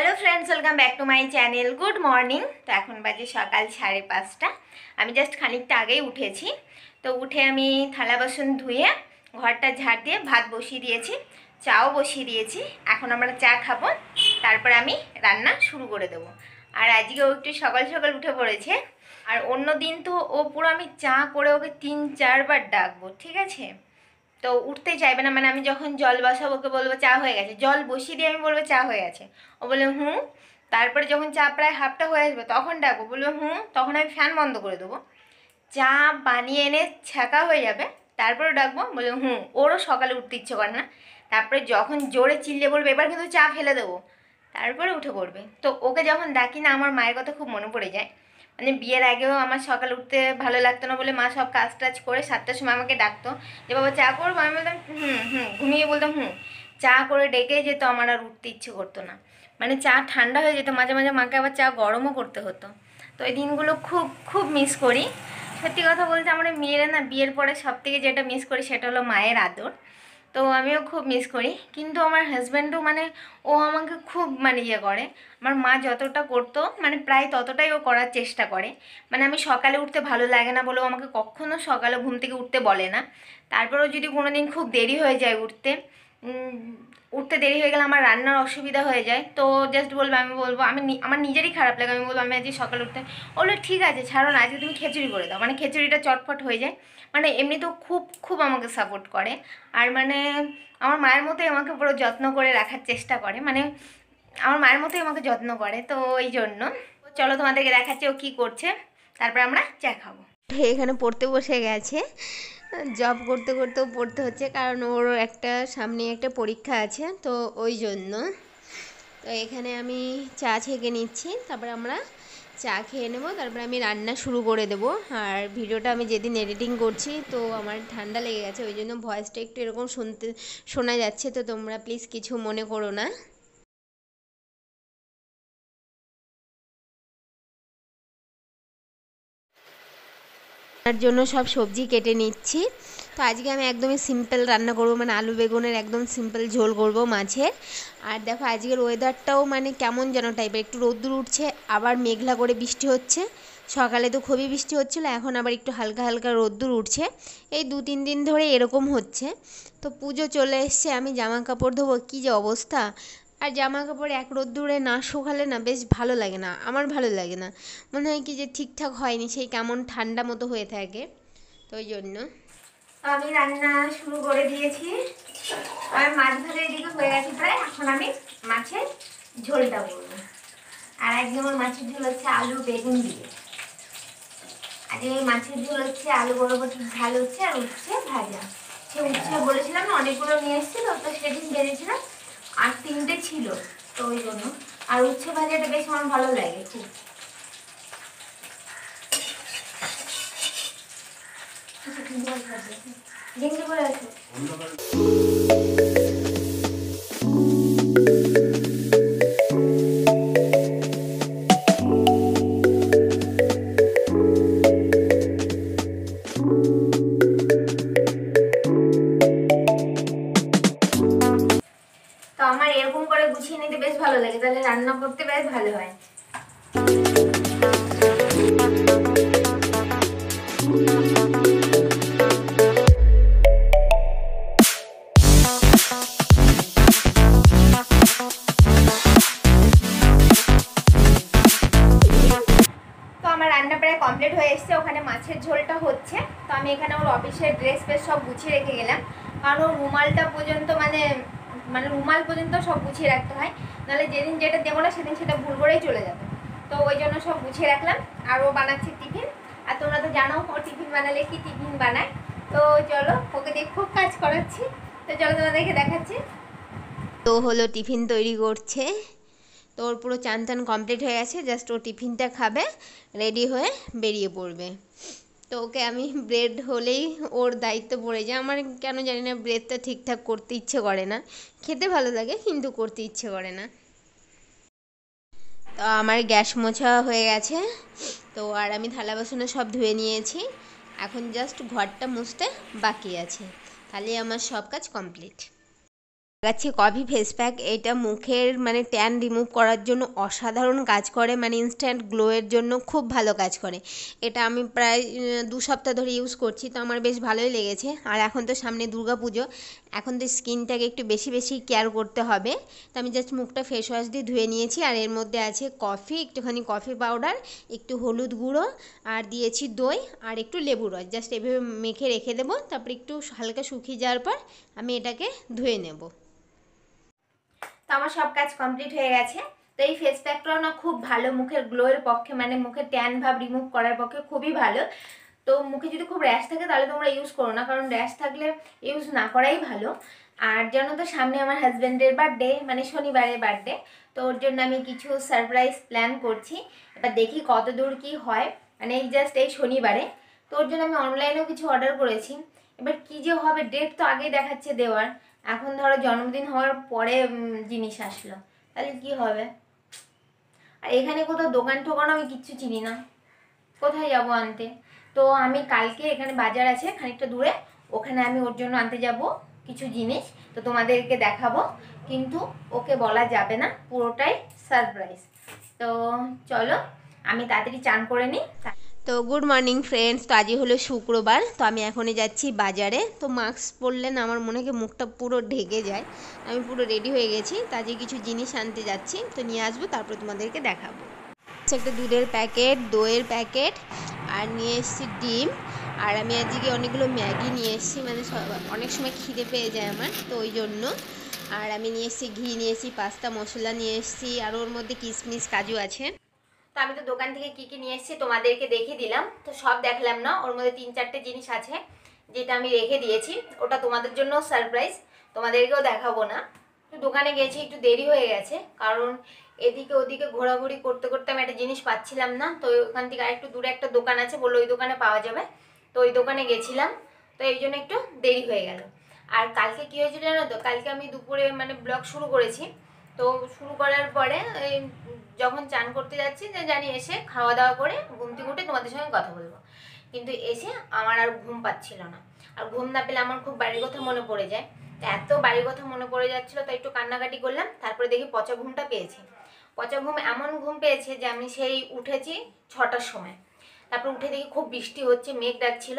Hello friends welcome back to my channel good morning তো এখন বাজে সকাল সাড়ে পাঁচটা। আমি জাস্ট খানিকটা আগেই উঠেছি। তো উঠে আমি থালা বাসন ধুয়ে ঘরটা ঝাড় দিয়ে ভাত বসিয়ে দিয়েছি, চাও বসিয়ে দিয়েছি। এখন আমরা চা খাব, তারপর আমি রান্না শুরু করে দেবো। আর আজকে ও একটু সকাল সকাল উঠে পড়েছে। আর অন্য দিন তো ও পুরো আমি চা করে ওকে তিন চারবার ডাকবো, ঠিক আছে? তো উঠতে চাইবে না মানে আমি যখন জল বসাবো ওকে বলব চা হয়ে গেছে। জল বসিয়ে দিয়ে আমি বলব চা হয়ে গেছে। ও বলবে, হুম। তারপরে যখন চা প্রায় হাফটা হয়ে আসবে, তখন ডাকবো বলবে, হুম। তখন আমি ফ্যান বন্ধ করে দেবো। চা বানিয়ে এনে ছ্যাঁকা হয়ে যাবে, তারপরে ডাকবো। বলবে, হুম। ওরও সকালে উঠতে ইচ্ছে করে না। তারপরে যখন জোরে চিল্লে বলবে, এবার কিন্তু চা ফেলে দেবো। তারপরে উঠে পড়বে। তো ওকে যখন ডাকি না, আমার মায়ের কথা খুব মনে পড়ে যায়। মানে বিয়ের আগেও আমার সকাল উঠতে ভালো লাগতো না বলে মা সব কাজ টাজ করে সাতটার সময় আমাকে ডাকতো। যে বাবা চা করব? আমি বলতাম, হুম হুম। ঘুমিয়ে বলতাম, হুম। চা করে ডেকে যেত আমার আর উঠতে ইচ্ছে করতো না। মানে চা ঠান্ডা হয়ে যেত, মাঝে মাঝে মাকে আবার চা গরমও করতে হতো। তো এই দিনগুলো খুব খুব মিস করি। সত্যি কথা বলতে আমরা মেয়েরা না বিয়ের পরে সব থেকে যেটা মিস করি সেটা হলো মায়ের আদর। তো আমিও খুব মিস করি। কিন্তু আমার হাজব্যান্ডও মানে ও আমাকে খুব মানে ইয়ে করে। আমার মা যতটা করতো মানে প্রায় ততটাই ও করার চেষ্টা করে। মানে আমি সকালে উঠতে ভালো লাগে না বলেও আমাকে কখনো সকালে ঘুম থেকে উঠতে বলে না। তারপরেও যদি কোনো দিন খুব দেরি হয়ে যায় উঠতে উঠতে দেরি হয়ে গেলে আমার রান্নার অসুবিধা হয়ে যায়। তো জাস্ট বলব, আমি বলব, আমি আমার নিজেরই খারাপ লাগে। আমি বলব, আমি আজকে সকালে উঠতে বলল, ঠিক আছে, ছাড়ো না, আজকে তুমি খিচুড়ি করে দাও। মানে খিচুড়িটা চটপট হয়ে যায়। মানে এমনিতেও খুব খুব আমাকে সাপোর্ট করে। আর মানে আমার মায়ের মতোই আমাকে পুরো যত্ন করে রাখার চেষ্টা করে। মানে আমার মায়ের মতোই আমাকে যত্ন করে, তো ওই জন্য। চলো তোমাদেরকে দেখাচ্ছি ও কী করছে। তারপর আমরা চা খাব। এখানে পড়তে বসে গেছে। জব করতে করতেও পড়তে হচ্ছে, কারণ ওর একটা সামনে একটা পরীক্ষা আছে, তো ওই জন্য। তো এখানে আমি চা ছেঁকে নিচ্ছি, তারপর আমরা চা খেয়ে নেব, তারপর আমি রান্না শুরু করে দেব। আর ভিডিওটা আমি যেদিন এডিটিং করছি, তো আমার ঠান্ডা লেগে গেছে, ওই জন্য ভয়েসটা একটু এরকম শুনতে, শোনা যাচ্ছে, তো তোমরা প্লিজ কিছু মনে করো না। তার জন্য সব সবজি কেটে নিচ্ছি। তো আজকে আমি একদমই সিম্পল রান্না করব মানে আলু বেগুনের একদম সিম্পল ঝোল করব মাছের। আর দেখো আজকের ওয়েদারটাও মানে কেমন যেন টাইপের একটু রোদ্দুর উঠছে, আবার মেঘলা করে বৃষ্টি হচ্ছে। সকালে তো খুবই বৃষ্টি হচ্ছিল, এখন আবার একটু হালকা হালকা রোদ্দুর উঠছে। এই দু তিন দিন ধরে এরকম হচ্ছে। তো পুজো চলে এসছে, আমি জামা কাপড় ধোবো, কী যে অবস্থা। আর জামা কাপড় এক রোদ্দুরে না শুকালে না বেশ ভালো লাগে না, আমার ভালো লাগে না। মনে হয় কি যে ঠিকঠাক হয়নি, সেই কেমন ঠান্ডা মতো হয়ে থাকে, তো ওই জন্য। আমি রান্না শুরু করে দিয়েছি। আর মাছ ভাজা এদিকে হয়ে গেছে প্রায়, এখন আমি মাছের ঝোলটা করব। আর একদম আমার মাছের ঝোল হচ্ছে আলু বেগুন দিয়ে। আজকে এই মাছের ঝোল হচ্ছে আলু বরবটি, ঝাল হচ্ছে আর উচ্ছে ভাজা। সে উচ্ছে বলেছিলাম না, অনেকগুলো নিয়ে এসেছিল, তো সেদিন বেড়েছিলাম আর তিনটে ছিল, তো ওই জন্য। আর উচ্ছে ভাজাটা বেশ আমার ভালো লাগে খুব। ঝিঙ্গে করে আসো লাগে, তাহলে রান্না করতে বেশ ভালো হয়। প্রায় কমপ্লিট হয়ে এসেছে, ওখানে মাছের ঝোলটা হচ্ছে। তো আমি এখানে ওর অফিসের ড্রেস ফ্রেস সব গুছিয়ে রেখে গেলাম। কারণ ওর রুমালটা পর্যন্ত মানে মানে রুমাল পর্যন্ত সব গুছিয়ে রাখতে হয়। নাহলে যেদিন যেটা দেবো না, সেদিন সেটা ভুল করেই চলে যাবে। তো ওই জন্য সব গুছিয়ে রাখলাম, আর ও বানাচ্ছে টিফিন। আর তোমরা তো জানো ও টিফিন বানালে কি টিফিন বানায়। তো চলো, ওকে দিয়ে খুব কাজ করাচ্ছি। তো চলো তোমাদেরকে দেখাচ্ছি। তো হলো টিফিন তৈরি করছে। তো ওর পুরো চান টান কমপ্লিট হয়ে গেছে, জাস্ট ও টিফিনটা খাবে, রেডি হয়ে বেরিয়ে পড়বে। তো ওকে আমি ব্রেড হলেই ওর দায়িত্ব পড়ে যায়। আমার কেন জানি না ব্রেডটা ঠিকঠাক করতে ইচ্ছে করে না। খেতে ভালো লাগে, কিন্তু করতে ইচ্ছে করে না। তো আমার গ্যাস মোছা হয়ে গেছে। তো আর আমি থালা বাসনে সব ধুয়ে নিয়েছি। এখন জাস্ট ঘরটা মুছতে বাকি আছে। তাহলে আমার সব কাজ কমপ্লিট লাগাচ্ছি কফি ফেস প্যাক এটা মুখের মানে ট্যান রিমুভ করার জন্য অসাধারণ কাজ করে মানে ইনস্ট্যান্ট গ্লোয়ের জন্য খুব ভালো কাজ করে। এটা আমি প্রায় দু সপ্তাহ ধরে ইউজ করছি, তো আমার বেশ ভালোই লেগেছে। আর এখন তো সামনে দুর্গা পুজো এখন তো স্কিনটাকে একটু বেশি বেশি কেয়ার করতে হবে। তো আমি জাস্ট মুখটা ফেস ওয়াশ দিয়ে ধুয়ে নিয়েছি, আর এর মধ্যে আছে কফি একটুখানি কফি পাউডার একটু হলুদ গুঁড়ো, আর দিয়েছি দই, আর একটু লেবু রস। জাস্ট এভাবে মেখে রেখে দেবো, তারপর একটু হালকা শুকিয়ে যাওয়ার পর আমি এটাকে ধুয়ে নেব। তো আমার সব কাজ কমপ্লিট হয়ে গেছে। তো এই ফেস প্যাকটাও না খুব ভালো, মুখের গ্লোয়ের পক্ষে মানে মুখের ট্যান ভাব রিমুভ করার পক্ষে খুবই ভালো। তো মুখে যদি খুব র্যাশ থাকে তাহলে তোমরা ইউজ করো না, কারণ র্যাশ থাকলে ইউজ না করাই ভালো। আর জানো তো সামনে আমার হাজব্যান্ডের বার্থডে মানে শনিবারের বার্থডে তো ওর জন্য আমি কিছু সারপ্রাইজ প্ল্যান করছি। এবার দেখি কত দূর কী হয় মানে এই জাস্ট এই শনিবারে। তো ওর জন্য আমি অনলাইনেও কিছু অর্ডার করেছি। এবার কী যে হবে ডেট তো আগেই দেখাচ্ছে দেওয়ার। এখন ধরো জন্মদিন হওয়ার পরে জিনিস আসলো। তাহলে কি হবে? আর এখানে কোথাও দোকান টোকান আমি কিচ্ছু চিনি না। কোথায় যাব আনতে? তো আমি কালকে এখানে বাজার আছে খানিকটা দূরে, ওখানে আমি ওর জন্য আনতে যাব কিছু জিনিস, তো তোমাদেরকে দেখাবো। কিন্তু ওকে বলা যাবে না, পুরোটাই সারপ্রাইজ তো চলো, আমি তাড়াতাড়ি চান করে নিই। তো গুড মর্নিং ফ্রেন্ডস তো আজই হলো শুক্রবার, তো আমি এখনই যাচ্ছি বাজারে। তো মাস্ক পরলে না আমার মনে হয় মুখটা পুরো ঢেকে যায়। আমি পুরো রেডি হয়ে গেছি, তো আজকে কিছু জিনিস আনতে যাচ্ছি। তো নিয়ে আসব, তারপর তোমাদেরকে দেখাবো। একটা দুধের প্যাকেট দইয়ের প্যাকেট আর নিয়ে এসেছি ডিম। আর আমি আজকে অনেকগুলো ম্যাগি নিয়ে এসেছি মানে অনেক সময় খিদে পেয়ে যায় আমার, তো ওই জন্য। আর আমি নিয়ে এসেছি ঘি, নিয়ে এসেছি পাস্তা, মশলা নিয়ে এসেছি, আর ওর মধ্যে কিশমিশ কাজু আছে। তো আমি তো দোকান থেকে কি কি নিয়ে এসেছি তোমাদেরকে দেখিয়ে দিলাম। তো সব দেখলাম না, ওর মধ্যে তিন চারটে জিনিস আছে, যেটা আমি রেখে দিয়েছি। ওটা তোমাদের জন্য সারপ্রাইজ তোমাদেরকেও দেখাবো না। দোকানে গেছি, একটু দেরি হয়ে গেছে, কারণ এদিকে ওদিকে ঘোরাঘুরি করতে করতে আমি একটা জিনিস পাচ্ছিলাম না। তো ওখান থেকে আরেকটু দূরে একটা দোকান আছে, বলল ওই দোকানে পাওয়া যাবে। তো ওই দোকানে গেছিলাম, তো এই জন্য একটু দেরি হয়ে গেল। আর কালকে কী হয়েছিল জানো তো? কালকে আমি দুপুরে মানে ব্লগ শুরু করেছি। তো শুরু করার পরে যখন চান করতে যাচ্ছি, যে জানি এসে খাওয়া দাওয়া করে ঘুম থেকে উঠে তোমাদের সঙ্গে কথা বলব। কিন্তু এসে আমার আর ঘুম পাচ্ছিল না। আর ঘুম না পেলে আমার খুব বাড়ির কথা মনে পড়ে যায়। তো এত বাড়ির কথা মনে পড়ে যাচ্ছিল তো একটু কান্নাকাটি করলাম। তারপরে দেখি পচা ঘুমটা পেয়েছি। পচা ঘুম এমন ঘুম পেয়েছে যে আমি সেই উঠেছি ছটার সময়। তারপর উঠে দেখি খুব বৃষ্টি হচ্ছে, মেঘ ডাকছিল।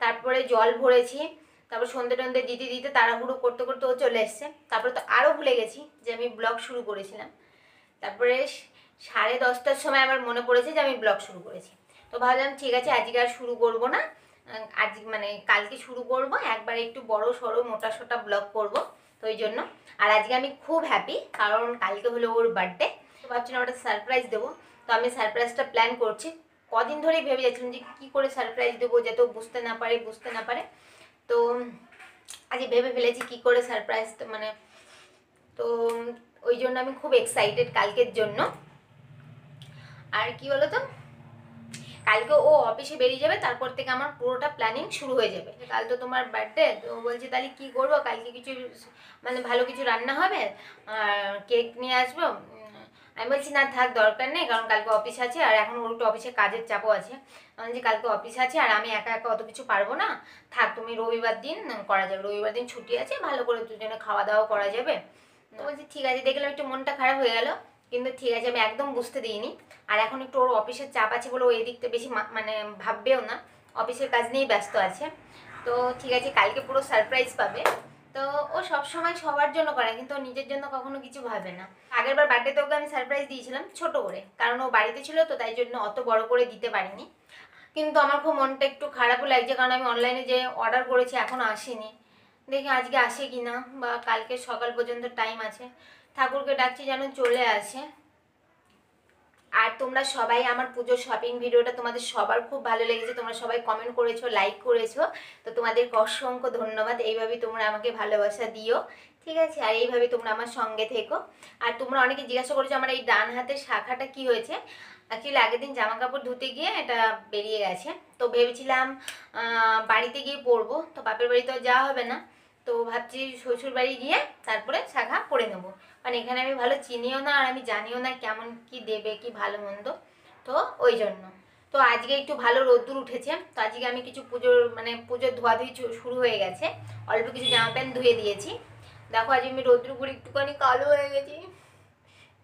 তারপরে জল ভরেছি। তারপর সন্ধে টন্ধে দিতে দিতে তাড়াহুড়ো করতে করতে ও চলে এসছে। তারপরে তো আরও ভুলে গেছি যে আমি ব্লগ শুরু করেছিলাম। তারপরে সাড়ে দশটার সময় আমার মনে পড়েছে যে আমি ব্লগ শুরু করেছি। তো ভাবলাম, ঠিক আছে, আজকে আর শুরু করব না। আজ মানে কালকে শুরু করব, একবার একটু বড়, সড়ো, মোটা, সোটা ব্লগ করব, তো ওই জন্য। আর আজকে আমি খুব হ্যাপি কারণ কালকে হলো ওর বার্থডে তো ভাবছিলাম ওটা সারপ্রাইজ দেবো। তো আমি সারপ্রাইজটা প্ল্যান করছি। কদিন ধরেই ভেবে যাচ্ছিলাম যে কী করে সারপ্রাইজ দেবো যাতে বুঝতে না পারে, বুঝতে না পারে। তো আজকে ভেবে ফেলেছি কী করে সারপ্রাইজ মানে তো ওই জন্য আমি খুব এক্সাইটেড কালকের জন্য। আর কি তো কালকে ও অফিসে বেরিয়ে যাবে, তারপর থেকে আমার পুরোটা প্ল্যানিং শুরু হয়ে যাবে। কাল তো তোমার বার্থডে তো বলছে, তাহলে কি করব? কালকে কিছু মানে ভালো কিছু রান্না হবে, আর কেক নিয়ে আসব। আমি বলছি, না, থাক, দরকার নেই, কারণ কালকে অফিস আছে, আর এখন ওর একটু অফিসে কাজের চাপও আছে। আমি বলছি, কালকে অফিস আছে, আর আমি একা একা অত কিছু পারব না। থাক, তুমি রবিবার দিন করা যাবে, রবিবার দিন ছুটি আছে, ভালো করে দুজনে খাওয়া দাওয়া করা যাবে। বলছি, ঠিক আছে। দেখলাম একটু মনটা খারাপ হয়ে গেল। কিন্তু ঠিক আছে, আমি একদম বুঝতে দিইনি। আর এখন একটু ওর অফিসের চাপ আছে বলে ও এদিকটা বেশি মানে ভাববেও না। অফিসের কাজ নিয়েই ব্যস্ত আছে। তো ঠিক আছে, কালকে পুরো সারপ্রাইজ পাবে। তো ও সব সময় সবার জন্য করে, কিন্তু নিজের জন্য কখনো কিছু ভাবে না। আগের বার বার্থডেতে ওকে আমি সারপ্রাইজ দিয়েছিলাম ছোট করে। কারণ ও বাড়িতে ছিল তো, তাই জন্য অত বড় করে দিতে পারিনি। কিন্তু আমার খুব মনটা একটু খারাপও লাগছে, কারণ আমি অনলাইনে যে অর্ডার করেছি এখনও আসেনি। দেখি আজকে আসে কি না বা কালকে সকাল পর্যন্ত টাইম আছে। ঠাকুরকে ডাকছি যেন চলে আসে। আর তোমরা সবাই আমার পুজোর শপিং ভিডিওটা তোমাদের সবার খুব ভালো লেগেছে। তোমরা সবাই কমেন্ট করেছ লাইক করেছ। তো তোমাদের অসংখ্য ধন্যবাদ। এইভাবেই তোমরা আমাকে ভালোবাসা দিও। ঠিক আছে? আর এইভাবে তোমরা আমার সঙ্গে থেকো। আর তোমরা অনেকে জিজ্ঞাসা করেছ আমার এই ডান হাতের শাখাটা কি হয়েছে? অ্যাকচুয়ালি আগের দিন জামা কাপড় ধুতে গিয়ে এটা বেরিয়ে গেছে। তো ভেবেছিলাম বাড়িতে গিয়ে পরবো। তো বাপের বাড়ি তো যাওয়া হবে না। তো ভাবছি শ্বশুর বাড়ি গিয়ে তারপরে শাখা পরে নেব। কারণ এখানে আমি ভালো চিনিও না আর আমি জানিও না কেমন কি দেবে, কি ভালো মন্দ। তো ওই জন্য। তো আজকে একটু ভালো রোদ্দুর উঠেছে, তো আজকে আমি কিছু পুজোর মানে পুজোর ধোয়াধুয়ি শুরু হয়ে গেছে। অল্প কিছু জামা প্যান্ট ধুয়ে দিয়েছি। দেখো আজ আমি রৌদ্র করে একটুখানি কালো হয়ে গেছি।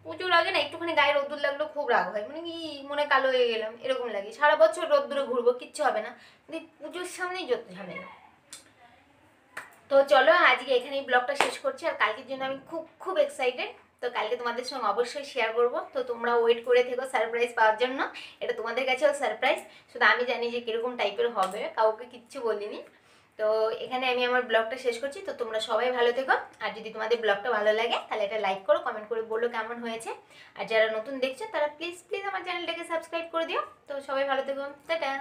পুজোর আগে না, একটুখানি গায়ে রোদ্দুর লাগল খুব রাগ হয়। মানে কি মনে কালো হয়ে গেলাম, এরকম লাগে। সারা বছর রোদ্দুরে ঘুরবো, কিচ্ছু হবে না। কিন্তু পুজোর সামনেই যত ঝামেলা। তো চলো, আজকে এখানেই ব্লগটা শেষ করছি, আর কালকের জন্য আমি খুব খুব এক্সাইটেড তো কালকে তোমাদের সঙ্গে অবশ্যই শেয়ার করব। তো তোমরা ওয়েট করে থেকো সারপ্রাইজ পাওয়ার জন্য। এটা তোমাদের কাছেও সারপ্রাইজ শুধু আমি জানি যে কীরকম টাইপের হবে, কাউকে কিচ্ছু বলিনি। তো এখানে আমি আমার ব্লগটা শেষ করছি। তো তোমরা সবাই ভালো থেকো। আর যদি তোমাদের ব্লগটা ভালো লাগে, তাহলে এটা লাইক করো কমেন্ট করে বলো কেমন হয়েছে। আর যারা নতুন দেখছ, তারা প্লিজ প্লিজ আমার চ্যানেলটাকে সাবস্ক্রাইব করে দিও। তো সবাই ভালো থেকো। টাটা!